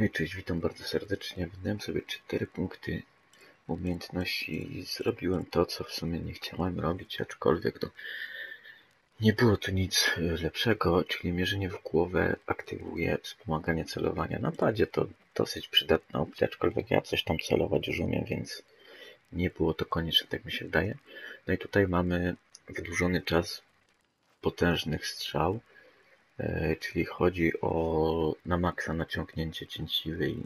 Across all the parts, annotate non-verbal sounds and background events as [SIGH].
No i cześć, witam bardzo serdecznie. Wydałem sobie 4 punkty umiejętności i zrobiłem to, co w sumie nie chciałem robić, aczkolwiek no, nie było tu nic y, lepszego, czyli mierzenie w głowę aktywuje wspomaganie celowania. Na padzie to dosyć przydatna opcja, aczkolwiek ja coś tam celować już umiem, więc nie było to konieczne, tak mi się wydaje. No i tutaj mamy wydłużony czas potężnych strzał. E, czyli chodzi o na maksa naciągnięcie cięciwy i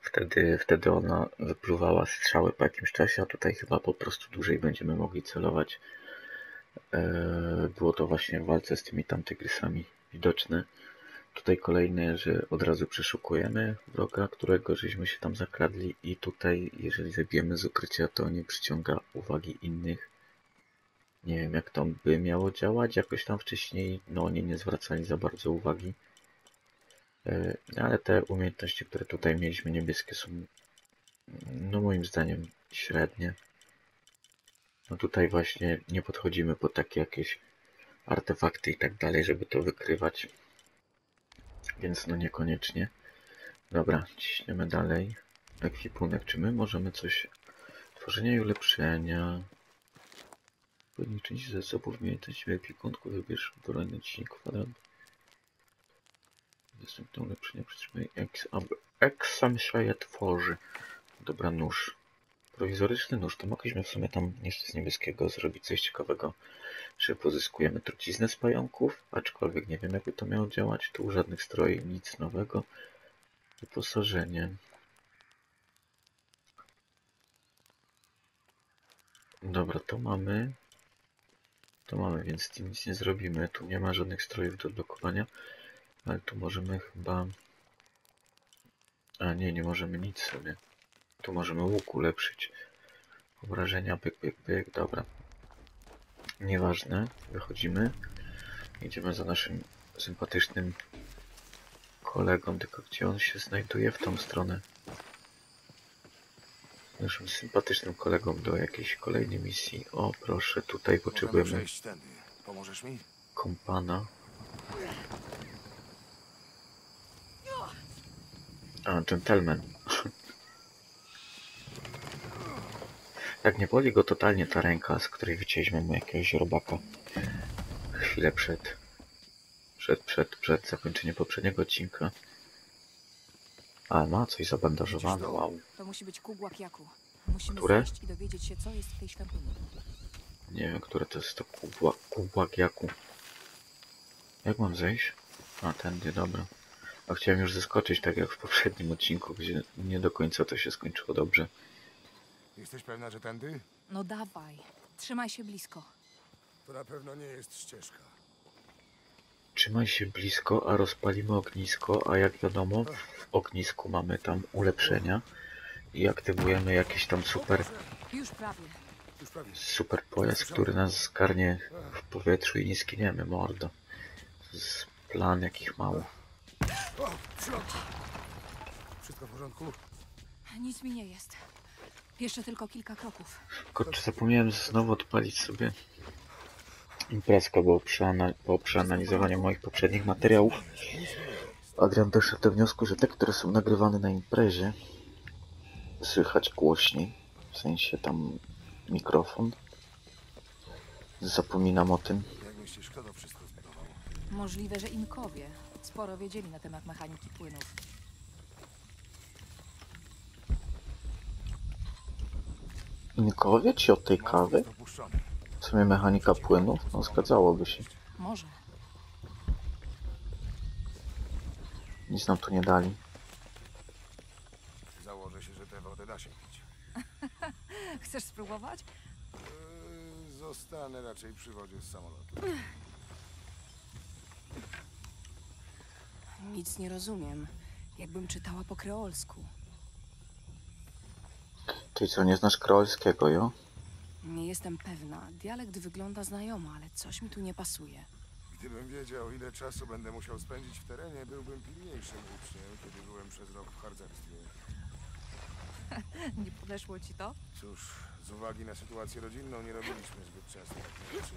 wtedy, wtedy ona wypluwała strzały po jakimś czasie, a tutaj chyba po prostu dłużej będziemy mogli celować. E, było to właśnie w walce z tymi tam tygrysami widoczne. Tutaj kolejne, że od razu przeszukujemy wroga, którego żeśmy się tam zakradli i tutaj, jeżeli zabijemy z ukrycia, to nie przyciąga uwagi innych nie wiem jak to by miało działać, jakoś tam wcześniej no oni nie zwracali za bardzo uwagi. E, ale te umiejętności, które tutaj mieliśmy niebieskie są no moim zdaniem średnie. No tutaj właśnie nie podchodzimy po takie jakieś artefakty i tak dalej, żeby to wykrywać. Więc no niekoniecznie. Dobra, ciśniemy dalej. Ekwipunek, czy my możemy coś... Tworzenie i ulepszenia... Odpowiedniej części zasobów umiejętności w ekwipunku wybierz broń naciśnij kwadrat. Następne ulepszenia przytrzymaj Examshaje tworzy. Dobra, nóż. Prowizoryczny nóż. To mogliśmy w sumie tam jeszcze z niebieskiego zrobić coś ciekawego, że pozyskujemy truciznę z pająków, aczkolwiek nie wiem jakby to miało działać. Tu żadnych stroi, nic nowego. Wyposażenie. Dobra, to mamy. To mamy, więc z tym nic nie zrobimy. Tu nie ma żadnych strojów do blokowania, ale tu możemy chyba... A nie, nie możemy nic sobie. Tu możemy łuk ulepszyć. Obrażenia, pyk, pyk, pyk, dobra. Nieważne, wychodzimy. Idziemy za naszym sympatycznym kolegą, tylko gdzie on się znajduje? W tą stronę. Naszym sympatycznym kolegą do jakiejś kolejnej misji. O, proszę, tutaj potrzebujemy. Pomożesz mi? kompana. A, gentleman. [LAUGHS] Jak nie boli go totalnie ta ręka, z której wycięliśmy mu jakiegoś robaka chwilę przed, przed, przed, przed zakończeniem poprzedniego odcinka. A, ma coś zabandażowane, wow. To musi być kubłak Jaku. Musimy Które? i dowiedzieć się, co jest w tej świątyni. Nie wiem, które to jest to kubła, kubłak jaku. Jak mam zejść? A, tędy, dobra. A chciałem już zeskoczyć, tak jak w poprzednim odcinku, gdzie nie do końca to się skończyło dobrze. Jesteś pewna, że tędy? No dawaj, trzymaj się blisko. To na pewno nie jest ścieżka. Trzymaj się blisko, a rozpalimy ognisko, a jak wiadomo, w ognisku mamy tam ulepszenia i aktywujemy jakiś tam super, super pojazd, który nas zgarnie w powietrzu i nie skiniemy, mordo. To jest plan jakich mało. Wszystko w porządku? Nic mi nie jest. Jeszcze tylko kilka kroków. Kurczę, zapomniałem znowu odpalić sobie imprezkę, bo po przeanalizowaniu moich poprzednich materiałów Adrian doszedł do wniosku, że te, które są nagrywane na imprezie słychać głośniej, w sensie tam mikrofon. Zapominam o tym. Możliwe, że Inkowie sporo wiedzieli na temat mechaniki płynów. Inkowie ci od tej kawy? W sumie mechanika płynów? No zgadzałoby się. Może. Nic nam tu nie dali. Założę się, że tę wodę da się pić. [LAUGHS] Chcesz spróbować? Yy, zostanę raczej przy wodzie z samolotu. [CLEARS THROAT] Nic nie rozumiem. Jakbym czytała po kreolsku. Ty co, nie znasz kreolskiego, jo? Nie jestem pewna. Dialekt wygląda znajomo, ale coś mi tu nie pasuje. Gdybym wiedział, ile czasu będę musiał spędzić w terenie, byłbym pilniejszym uczniem, kiedy byłem przez rok w harcerstwie. [LAUGHS] Nie podeszło ci to? Cóż, z uwagi na sytuację rodzinną nie robiliśmy zbyt często takich rzeczy.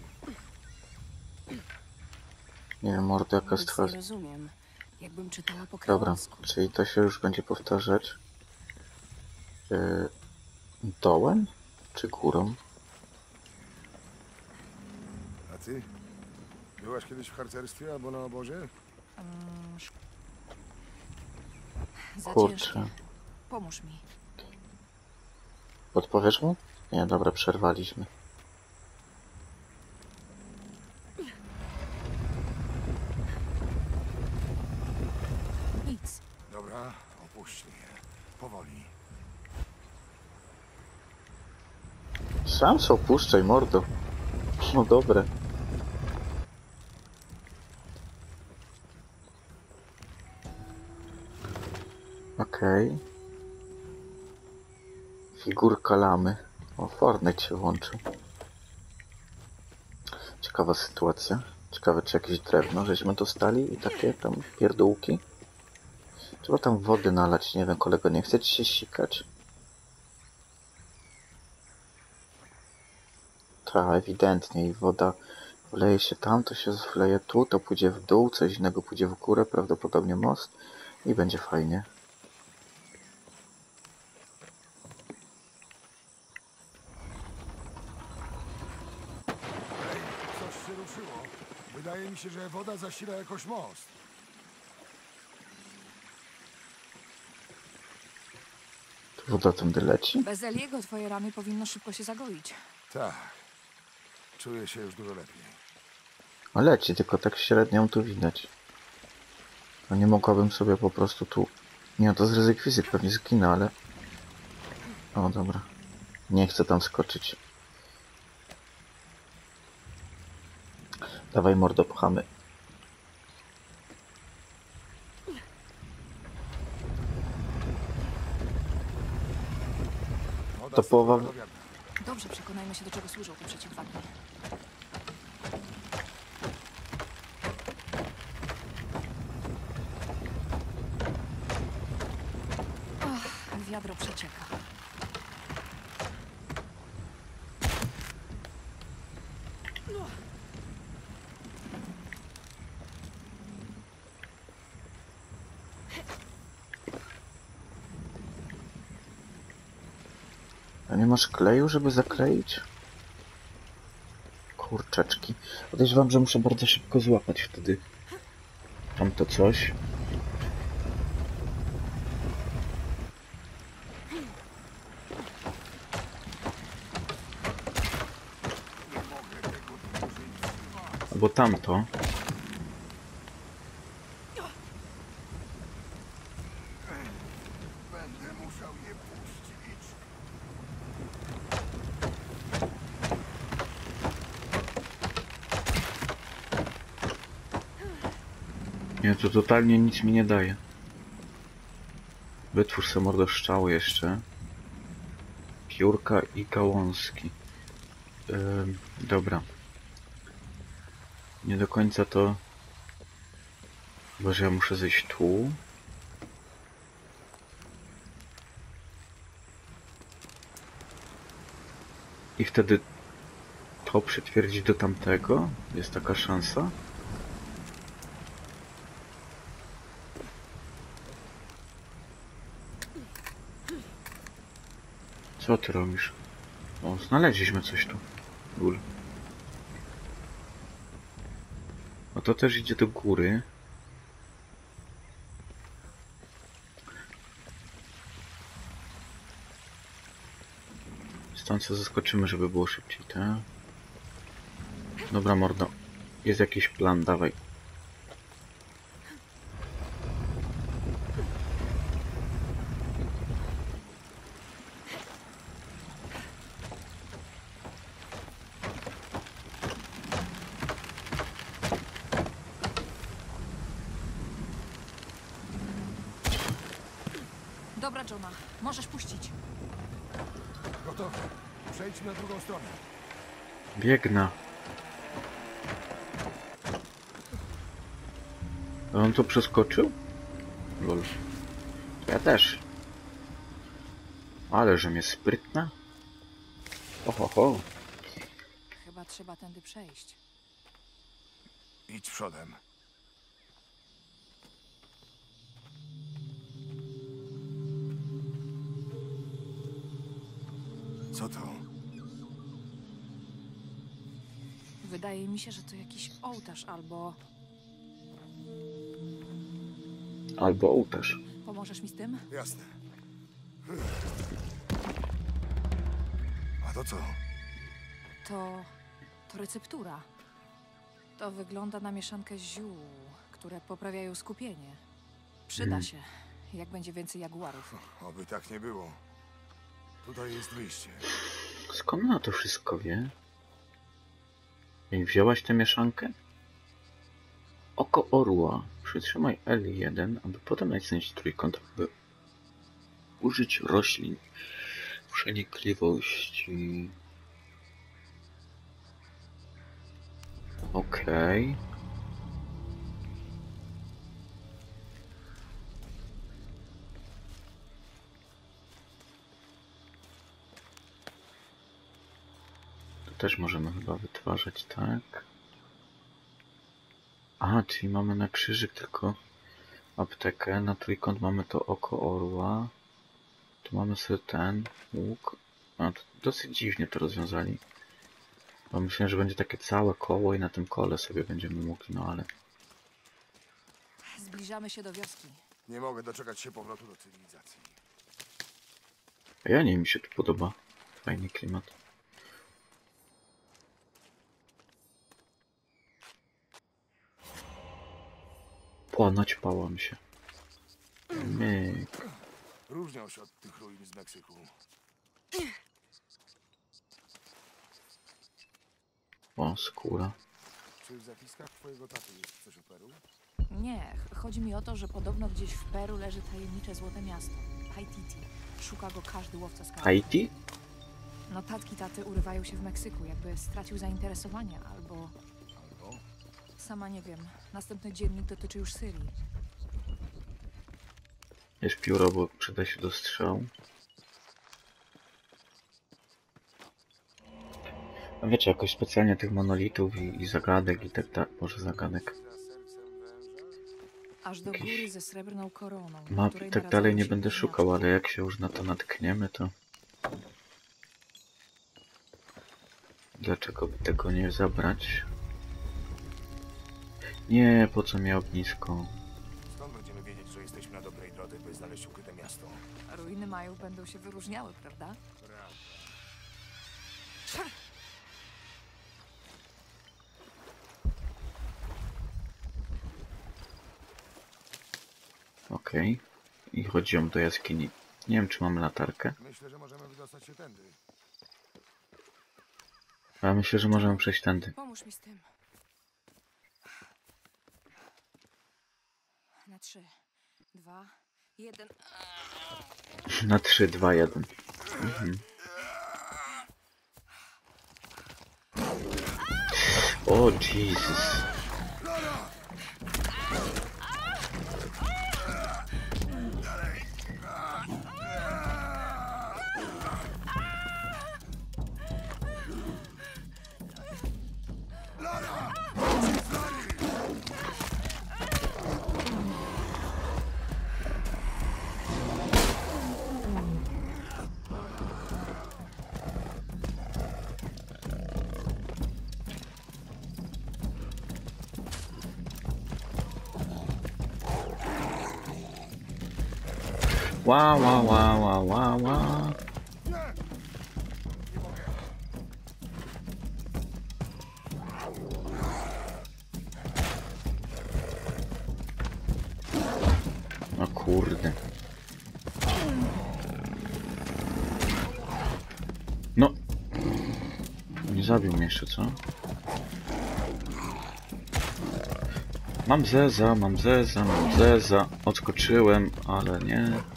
Nie wiem, mordo, jaka jest nie rozumiem. Jakbym czytała po Dobra, czyli to się już będzie powtarzać. Yy, dołem czy górą? Ty? Byłaś kiedyś w harcerstwie albo na obozie? Mm, Za Kurczę. ciężkie. Pomóż mi. Odpowiesz mu? Nie, dobra, przerwaliśmy. Nic. Dobra, opuść mnie. Powoli. Sam se opuszczaj, mordo. No dobre. Okej. Figurka lamy. O, Fortnite się włączył. Ciekawa sytuacja. Ciekawe, czy jakieś drewno żeśmy dostali i takie tam pierdółki. Trzeba tam wody nalać, nie wiem, kolego, nie chcecie się sikać? Tak, ewidentnie i woda wleje się tam, to się wleje tu, to pójdzie w dół, coś innego pójdzie w górę, prawdopodobnie most i będzie fajnie. Ej, coś się ruszyło. Wydaje mi się, że woda zasila jakoś most. Tu woda tędy leci? Bez Eliego twoje ramię powinno szybko się zagoić. Tak. Czuję się już dużo lepiej. A leci, tylko tak średnią tu widać. No nie mogłabym sobie po prostu tu... Nie, to z ryzyk fizyk pewnie zginę, ale... O, dobra. Nie chcę tam skoczyć. Dawaj mordo, pchamy. To połowa-. Dobrze, przekonajmy się, do czego służą te przeciwwagi. A nie masz kleju, żeby zakleić? Kurczaczki. Podejrzewam, że muszę bardzo szybko złapać wtedy. Tamto coś. Albo tamto. Będę musiał je puścić. Nie, to totalnie nic mi nie daje. Wytwórz sobie mordo strzały jeszcze. Piórka i gałązki. Ym, dobra. Nie do końca to... Chyba, że ja muszę zejść tu. I wtedy to przytwierdzić do tamtego. Jest taka szansa. Co ty robisz? O, znaleźliśmy coś tu. Gul. No to też idzie do góry. Stąd co zaskoczymy, żeby było szybciej, tak? Dobra, mordo. Jest jakiś plan, dawaj. biegna. A on to przeskoczył? Lol. Ja też. Ale że mnie sprytna. Ohoho. Chyba trzeba tędy przejść. Idź przodem. Co to? Wydaje mi się, że to jakiś ołtarz albo... Albo ołtarz. Pomożesz mi z tym? Jasne. A to co? To... to receptura. To wygląda na mieszankę ziół, które poprawiają skupienie. Przyda Mhm. się, jak będzie więcej jaguarów. Oby tak nie było. Tutaj jest wyjście. Skąd ona to wszystko wie? Wzięłaś tę mieszankę? Oko orła. Przytrzymaj L1, aby potem nacisnąć trójkąt, aby użyć roślin. Przenikliwości. Okej. To też możemy chyba wytwarzać, tak? A, czyli mamy na krzyżyk tylko aptekę, na trójkąt mamy to oko orła. Tu mamy sobie ten łuk. A, to dosyć dziwnie to rozwiązali. Bo myślałem, że będzie takie całe koło i na tym kole sobie będziemy mogli, no ale... Zbliżamy się do wioski. Nie mogę doczekać się powrotu do cywilizacji. A ja nie, mi się tu podoba. Fajny klimat. Płanąć pałam się. Myk. Różnią się od tych ruin z Meksyku. O, skóra. Czy w zapiskach twojego taty jest coś o Peru? Nie, ch- chodzi mi o to, że podobno gdzieś w Peru leży tajemnicze złote miasto. Haititi. Szuka go każdy łowca skarbów. Haiti? Notatki taty urywają się w Meksyku, jakby stracił zainteresowanie. Albo? Sama nie wiem. Następny dziennik dotyczy już Syrii. Jest pióro, bo przyda się do strzału. A wiecie, jakoś specjalnie tych monolitów i, i zagadek i tak dalej. Może zagadek. Aż do góry ze srebrną koroną. Map i tak dalej nie będę szukał, ale jak się już na to natkniemy, to... Dlaczego by tego nie zabrać? Nie, po co mi ognisko? Skąd będziemy wiedzieć, że jesteśmy na dobrej drodze, by znaleźć ukryte miasto? Ruiny Majów będą się wyróżniały, prawda? Prawda. Okej. I chodziłem do jaskini. Nie wiem, czy mamy latarkę. Myślę, że możemy wydostać się tędy. Ale myślę, że możemy przejść tędy. Pomóż mi z tym. Trzy, dwa, jeden. Na 3, 2, 1. Mhm. O Jesus. Ła, ła, ła, ła, ła, ła. O kurde. No. Nie zabił mnie jeszcze, co? Mam zeza, mam zeza, mam zeza. Odskoczyłem, ale nie.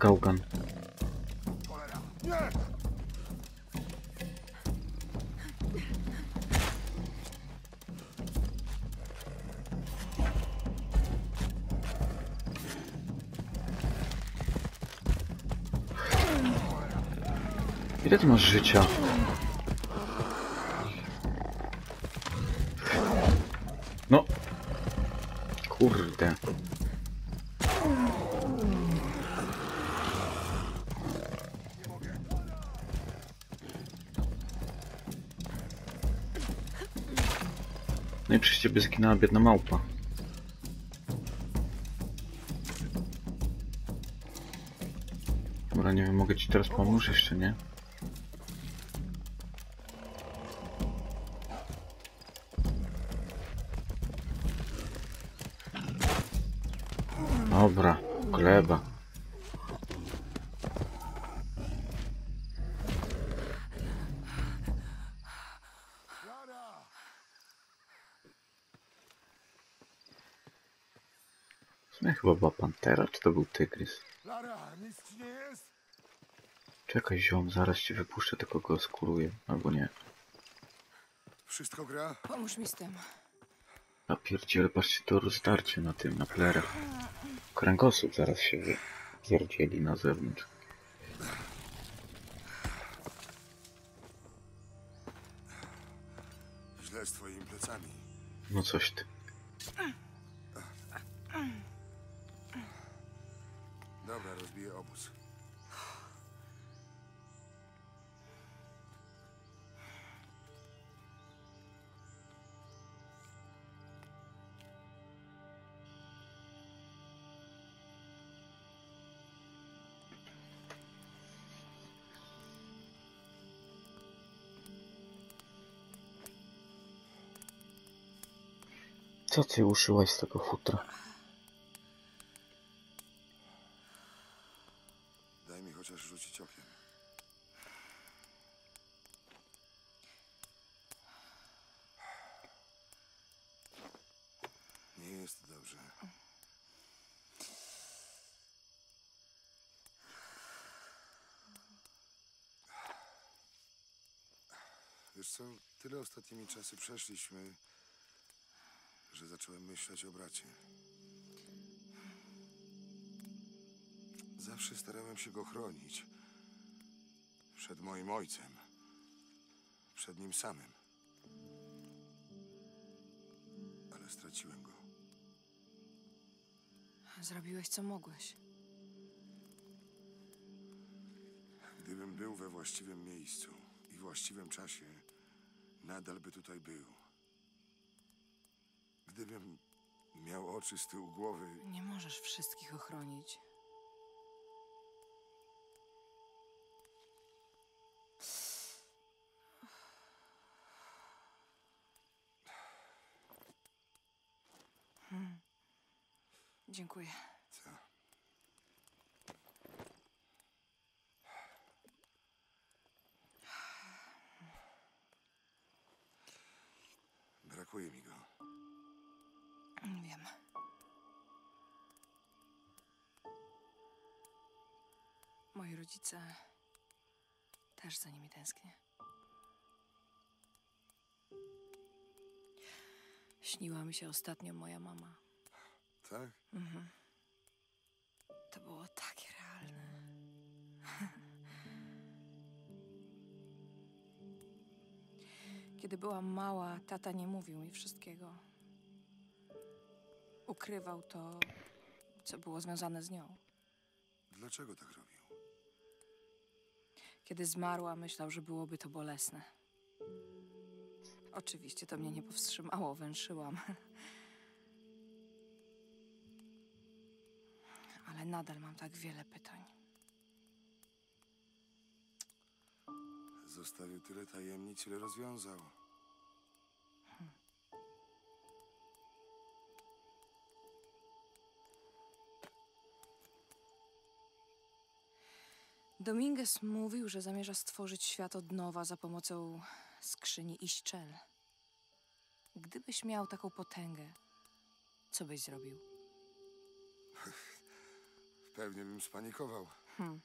Gdzie ten gałgan? Cholera! Nie! Ile ty i przez ciebie zginęła biedna małpa. Dobra, nie wiem, mogę ci teraz pomóc jeszcze, nie? Czy to był tygrys? Lara, nic ci nie jest? Czekaj ziom, zaraz ci wypuszczę, tylko go skuruję. Albo nie. Wszystko gra? Pomóż mi z tym. A pierdziele, patrzcie, to rozdarcie na tym, na plerach. Kręgosłup zaraz się zierdzieli na zewnątrz. Źle z twoimi plecami. No coś ty. Dobra, rozbiję obóz. Co ty uszyłaś z tego futra? Tyle ostatnimi czasy przeszliśmy, że zacząłem myśleć o bracie. Zawsze starałem się go chronić. Przed moim ojcem. Przed nim samym. Ale straciłem go. Zrobiłeś co mogłeś. Gdybym był we właściwym miejscu i właściwym czasie, nadal by tutaj był. Gdybym miał oczy z tyłu głowy, Nie możesz wszystkich ochronić. Hmm. Dziękuję. Rodzice też za nimi tęsknię. Śniła mi się ostatnio moja mama. Tak? Mhm. To było takie realne. [LAUGHS] Kiedy byłam mała, tata nie mówił mi wszystkiego. Ukrywał to, co było związane z nią. Dlaczego tak robił? Kiedy zmarła, myślał, że byłoby to bolesne. Oczywiście to mnie nie powstrzymało, węszyłam. Ale nadal mam tak wiele pytań. Zostawił tyle tajemnic, ile rozwiązał. Dominguez mówił, że zamierza stworzyć świat od nowa za pomocą skrzyni Iszczel. Gdybyś miał taką potęgę, co byś zrobił? [LAUGHS] Pewnie bym spanikował. Hmm.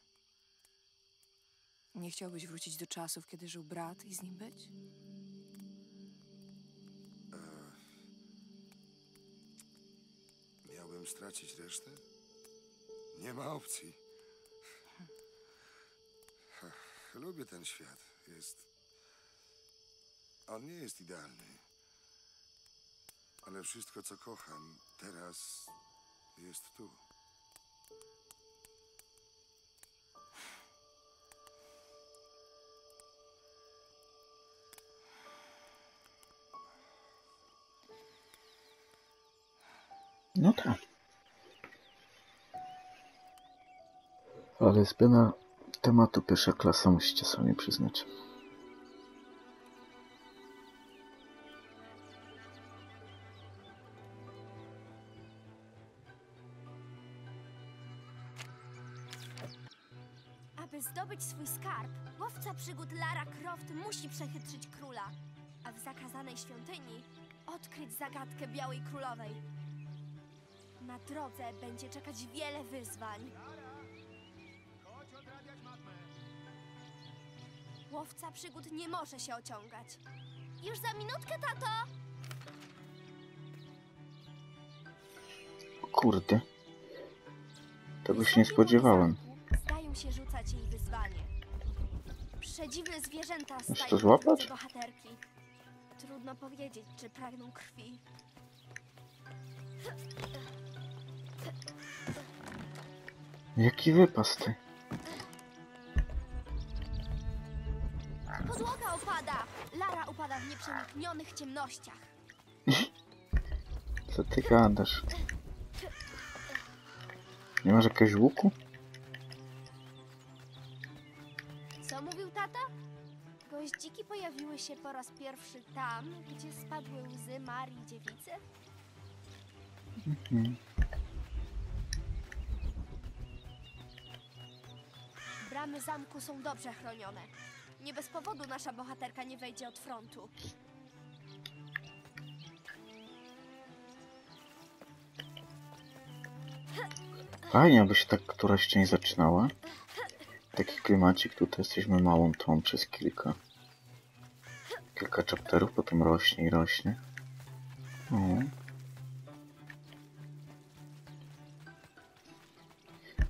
Nie chciałbyś wrócić do czasów, kiedy żył brat i z nim być? Miałbym stracić resztę? Nie ma opcji. Lubię ten świat. Jest. On nie jest idealny. Ale wszystko, co kocham, teraz jest tu. No tak. Ale zmiana tematu pierwsza klasa, musicie sami przyznać. Aby zdobyć swój skarb, łowca przygód Lara Croft musi przechytrzyć króla, a w zakazanej świątyni odkryć zagadkę Białej Królowej. Na drodze będzie czekać wiele wyzwań. Łowca przygód nie może się ociągać. Już za minutkę, tato! Kurde. Tego się nie spodziewałem. Zdają się rzucać jej wyzwanie. Przedziwne zwierzęta stają to złapać? bohaterki. Trudno powiedzieć, czy pragną krwi. Jaki wypas ty. W nieprzeniknionych ciemnościach. Co ty gadasz? Nie masz jakiegoś łuku? Co mówił tata? Goździki pojawiły się po raz pierwszy tam, gdzie spadły łzy Marii Dziewicy? Mhm. Bramy zamku są dobrze chronione. Nie bez powodu nasza bohaterka nie wejdzie od frontu. Fajnie, aby się tak któraś część zaczynała. Taki klimacik, tutaj jesteśmy małą tą przez kilka. Kilka chapterów, potem rośnie i rośnie. O.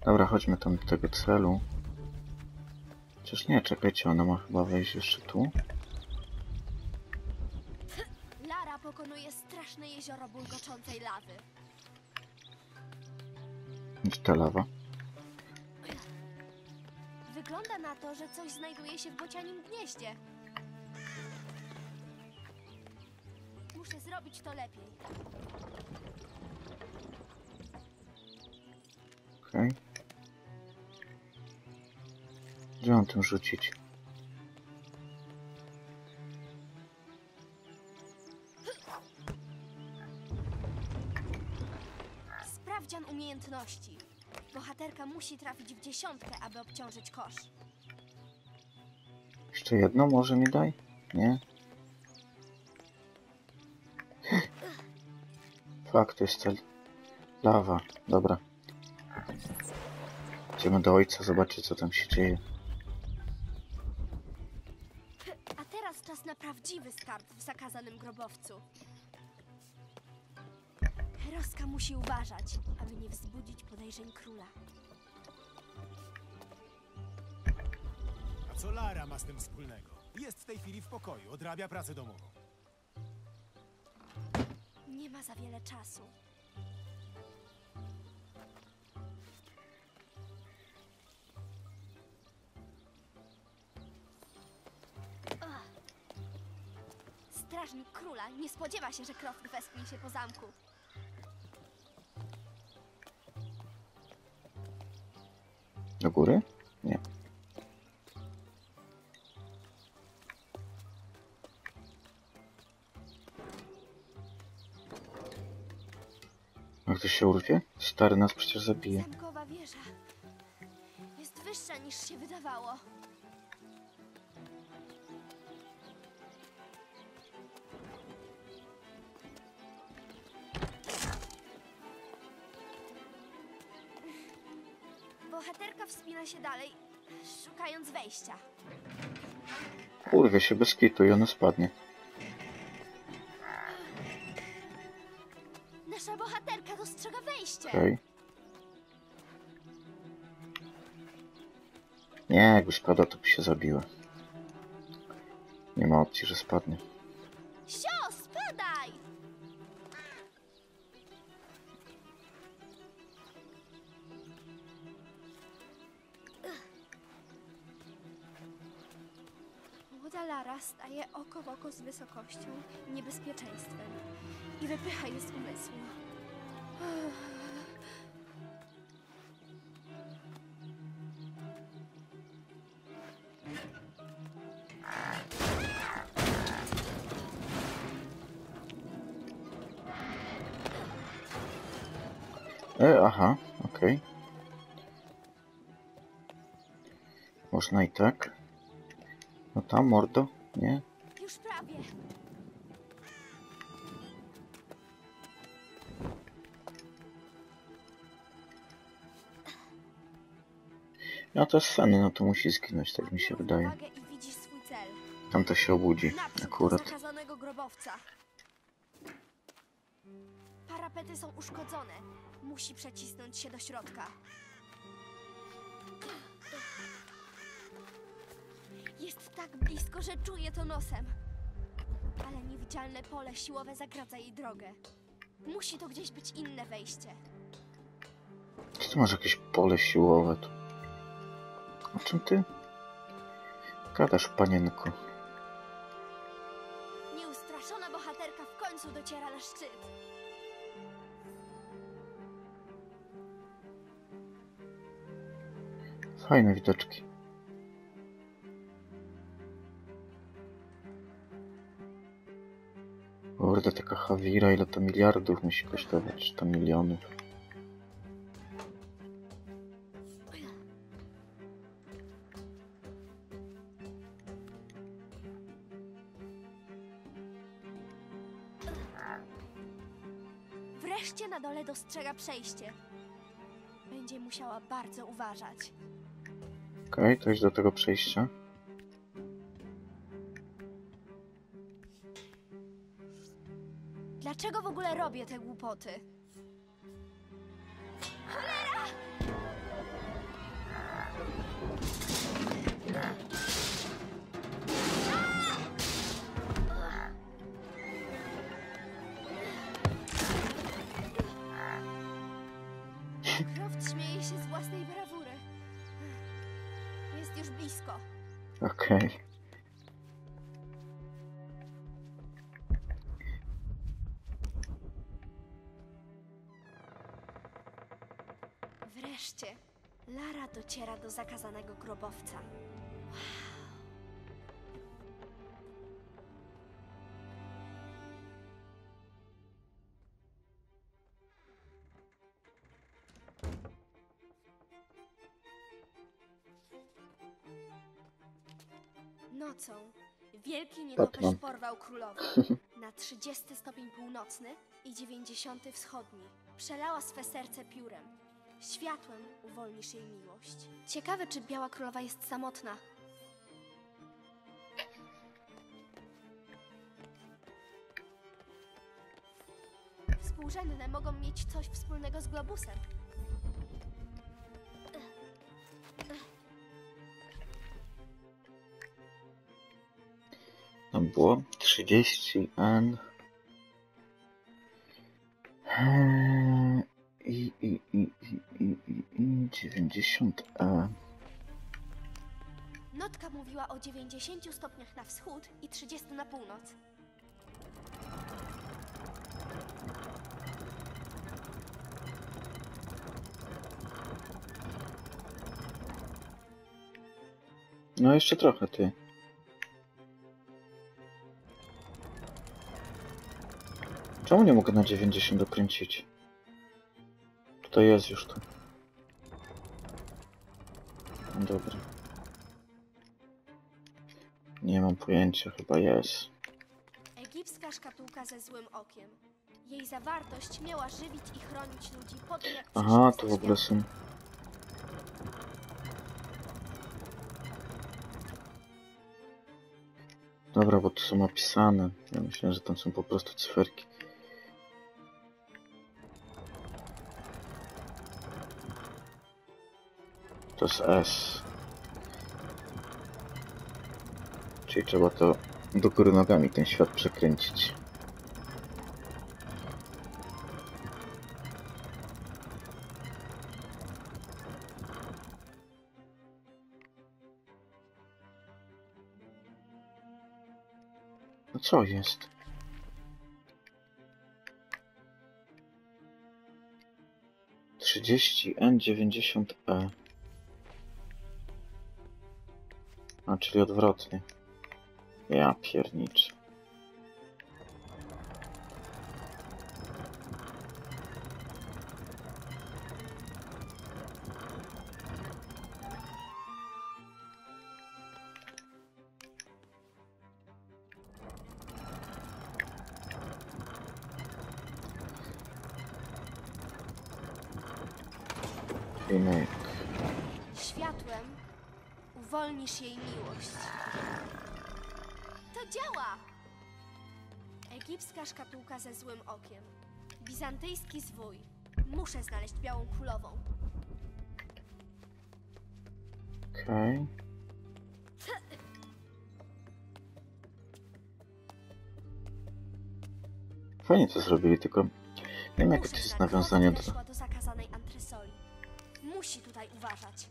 Dobra, chodźmy tam do tego celu. Chociaż nie, czekajcie, ona ma chyba wejść jeszcze tu. Lara pokonuje straszne jezioro bulgoczącej lawy. Gdzie ta lawa? Wygląda na to, że coś znajduje się w bocianim gnieździe. Muszę zrobić to lepiej. Okej. Gdzie mam tym rzucić? Sprawdzian umiejętności. Bohaterka musi trafić w dziesiątkę, aby obciążyć kosz. Jeszcze jedno może mi daj? Nie? [LAUGHS] Fakt, to jest. Lawa, dobra. Idziemy do ojca zobaczyć co tam się dzieje. Musi uważać, aby nie wzbudzić podejrzeń króla. A co Lara ma z tym wspólnego? Jest w tej chwili w pokoju, odrabia pracę domową. Nie ma za wiele czasu. Ach. Strażnik króla nie spodziewa się, że Croft westchnie się po zamku. Góry? Nie. A ktoś się urwie? Stary nas przecież zabije. Zamkowa wieża jest wyższa niż się wydawało. Bohaterka wspina się dalej, szukając wejścia. Urwie się bez kitu i ono spadnie. Nasza bohaterka dostrzega wejście. Okej. Nie, jakby spadła, to by się zabiła. Nie ma opcji, że spadnie. Młoda Lara staje oko w oko z wysokością niebezpieczeństwem i wypycha je z umysłu. E, aha, okej. Można i tak. Tam, mordo? Nie? Już prawie. No to sen, no to musi zginąć, tak mi się wydaje. Tam to się obudzi, akurat. Parapety są uszkodzone. Musi przecisnąć się do środka. Czuję to nosem. Ale niewidzialne pole siłowe zagradza jej drogę. Musi to gdzieś być inne wejście. Czy ty masz jakieś pole siłowe tu? O czym ty? Gadasz, panienko. Nieustraszona bohaterka w końcu dociera na szczyt. Fajne widoczki. Kurde, taka Hawira, ile to miliardów musi kosztować, czy to milionów. Wreszcie na dole dostrzega przejście. Będzie musiała bardzo uważać. Okej, to jest do tego przejścia. Robię te głupoty? Croft śmieje się z własnej brawury. Jest już blisko. Okej. Wreszcie dociera do zakazanego grobowca. Nocą wielki nietoperz Batman. porwał królową [LAUGHS] na 30 stopień północny i 90 wschodni. Przelała swe serce piórem. Światłem uwolnisz jej miłość. Ciekawe, czy Biała Królowa jest samotna. Współrzędne mogą mieć coś wspólnego z globusem. Tam było 30 N. Eee, 90A. Notka mówiła o 90 stopniach na wschód i 30 na północ. No jeszcze trochę ty. Czemu nie mogę na 90 dokręcić? To jest już to. Dobra. Nie mam pojęcia, chyba jest. Egipska szkatułka ze złym okiem. Jej zawartość miała żywić i chronić ludzi po tym, jak Aha, to w ogóle są. Dobra, bo tu są napisane. Ja myślałem, że tam są po prostu cyferki. To. Czyli trzeba to do góry nogami ten świat przekręcić. No co jest? Trzydzieści N dziewięćdziesiąt E. A, czyli odwrotnie. Ja pierniczę. Ze złym okiem. Bizantyjski zwój. Muszę znaleźć białą królową. Okej. Fajnie to zrobili, tylko nie wiem jakie to jest znaleźć nawiązanie do. Musi tutaj uważać.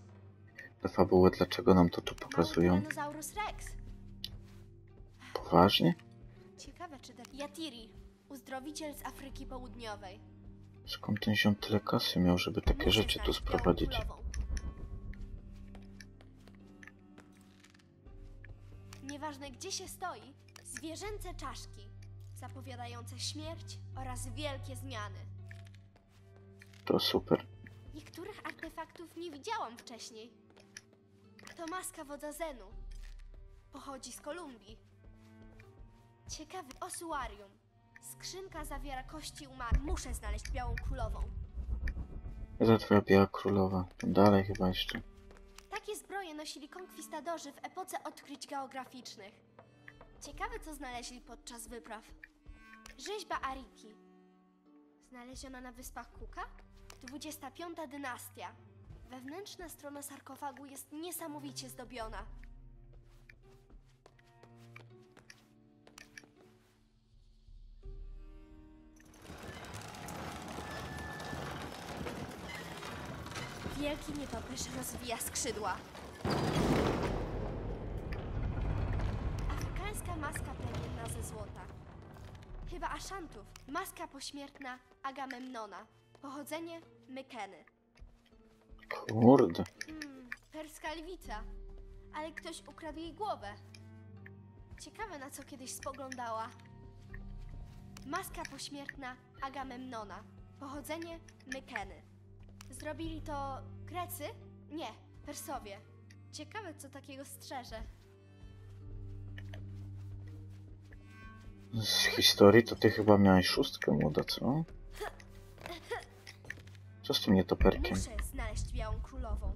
do fabuły, dlaczego nam to tu Mały pokazują. Poważnie? Ciekawe, czy tak. Yatiri, uzdrowiciel z Afryki Południowej. Skąd ten ziom tyle kasy miał, żeby takie Muszę rzeczy tu sprowadzić? Nieważne gdzie się stoi, zwierzęce czaszki, zapowiadające śmierć oraz wielkie zmiany. To super. Niektórych artefaktów nie widziałam wcześniej. To maska wodza Zenu. Pochodzi z Kolumbii. Ciekawy osuarium. Skrzynka zawiera kości umarłych. Muszę znaleźć białą królową. Za twoja biała królowa. Dalej chyba jeszcze. Takie zbroje nosili konkwistadorzy w epoce odkryć geograficznych. Ciekawe, co znaleźli podczas wypraw. Rzeźba Ariki. Znaleziona na wyspach Kuka? 25 dynastia. Wewnętrzna strona sarkofagu jest niesamowicie zdobiona. Wielki nietoperz rozwija skrzydła. Afrykańska maska plemienna ze złota. Chyba Aszantów. Maska pośmiertna Agamemnona. Pochodzenie Mykeny. Kurde. Hmm, perska lwica. Ale ktoś ukradł jej głowę. Ciekawe na co kiedyś spoglądała. Maska pośmiertna Agamemnona. Pochodzenie Mykeny. Zrobili to Grecy? Nie, Persowie. Ciekawe co takiego strzeże. Z historii to ty chyba miałeś szóstkę młoda, co? Co z tym nietoperkiem? Muszę znaleźć białą królową.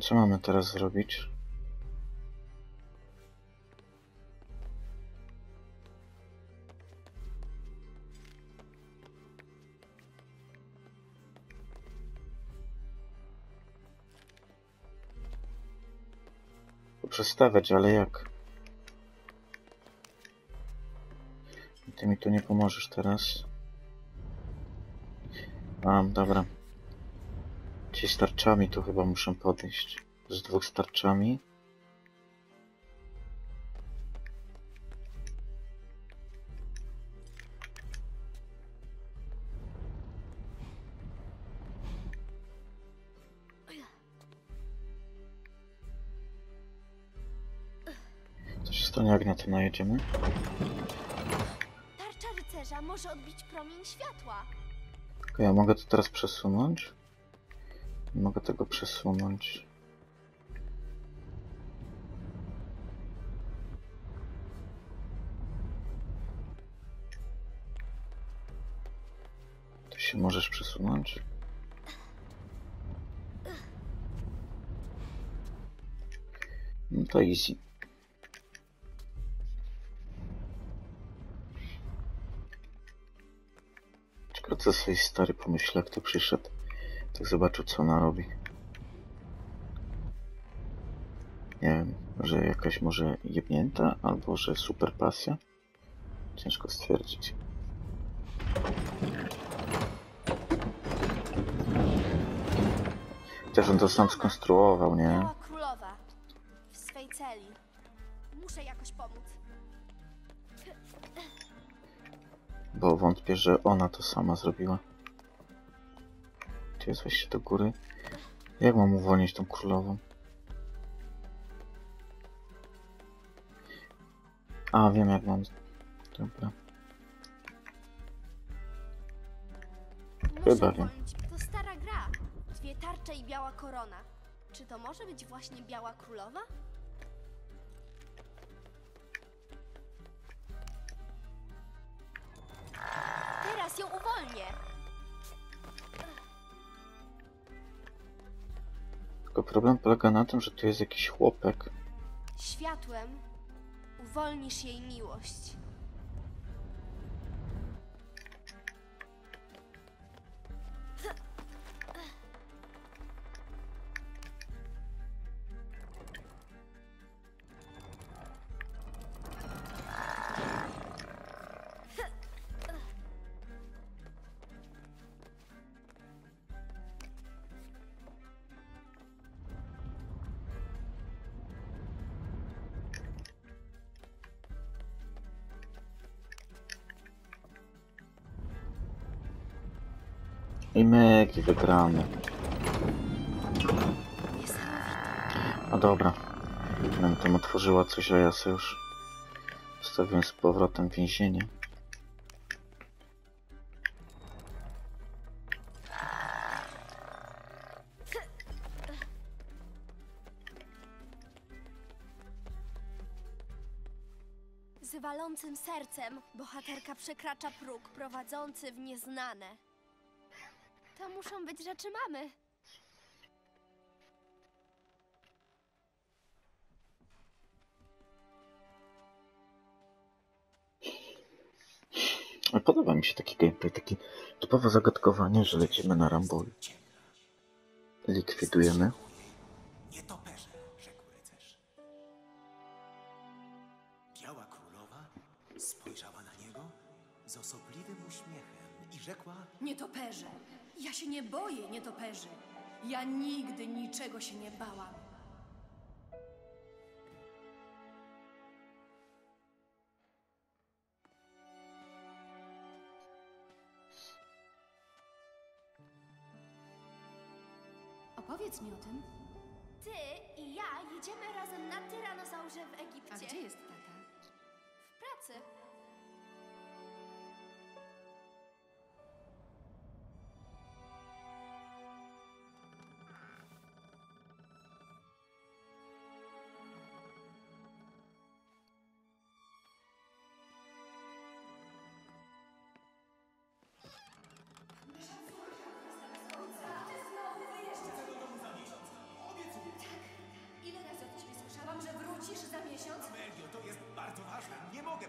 Co mamy teraz zrobić? Przestawiać, ale jak? Ty mi tu nie pomożesz teraz. A, dobra. Ci starczami tu chyba muszę podejść. Z dwóch starczami. Co się stanie, jak na to najedziemy? Tarcza rycerza może odbić promień światła. Okej, ja mogę to teraz przesunąć? Mogę tego przesunąć. Ty się możesz przesunąć? No to easy. Co sobie stary pomyśle, jak tu przyszedł. Tak zobaczył, co ona robi. Nie wiem, że jakaś może jebnięta, albo że super pasja. Ciężko stwierdzić. Chociaż on to sam skonstruował, nie? Bo wątpię, że ona to sama zrobiła. Gdzie jest wejście do góry? Jak mam uwolnić tą królową? A, wiem jak mam. Dobra. Chyba wiem. To stara gra. Dwie tarcze i biała korona. Czy to może być właśnie biała królowa? Teraz ją uwolnię. Tylko problem polega na tym, że tu jest jakiś chłopek. Światłem uwolnisz jej miłość. I myk, i wygramy. A dobra. Nam tam otworzyła coś, a ja sobie już zostawiłem z powrotem więzienie. Z walącym sercem bohaterka przekracza próg prowadzący w nieznane. To muszą być rzeczy mamy. Podoba mi się taki gameplay, taki typowo zagadkowanie, że lecimy na Rambo i likwidujemy. Nietoperze, rzekł rycerz. Biała królowa spojrzała na niego z osobliwym uśmiechem i rzekła: Nietoperze! Ja się nie boję nietoperzy. Ja nigdy niczego się nie bałam. Opowiedz mi o tym. Ty i ja jedziemy razem na tyranozaurze w A Egipcie. gdzie jest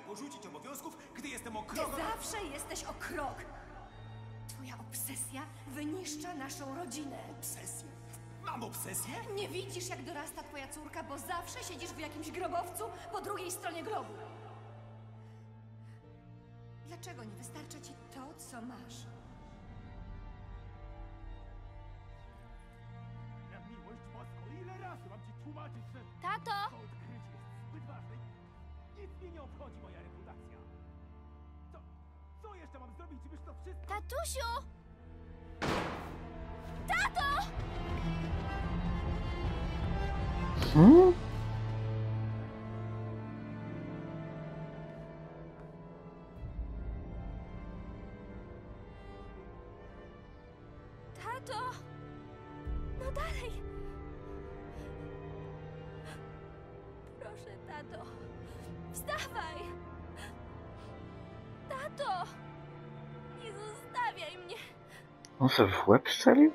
porzucić obowiązków, gdy jestem o Ty krok zawsze jesteś o krok. Twoja obsesja wyniszcza naszą rodzinę. Obsesję? Mam obsesję? Nie widzisz, jak dorasta twoja córka, bo zawsze siedzisz w jakimś grobowcu po drugiej stronie grobu. Dlaczego nie wystarcza ci to, co masz? Tatusiu! Tato! Hmm? Se w łeb strzelił?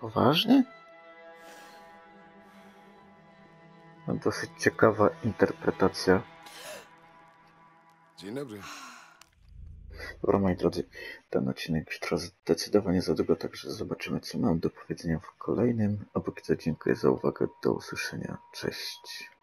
Poważnie? No dosyć ciekawa interpretacja. Dzień dobry. Dobra, moi drodzy, ten odcinek już trwa zdecydowanie za długo, także zobaczymy, co mam do powiedzenia w kolejnym. Póki co dziękuję za uwagę. Do usłyszenia. Cześć.